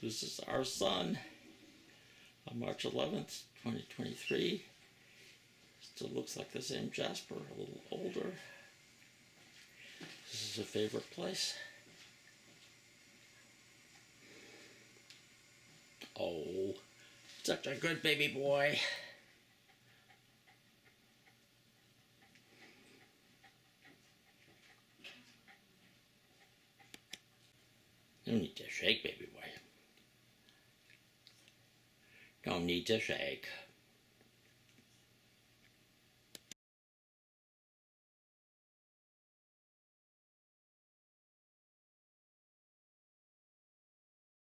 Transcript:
This is our son on March 11th, 2023. Still looks like the same Jasper, a little older. This is a favorite place. Oh, such a good baby boy. No need to shake, baby Don't need to shake.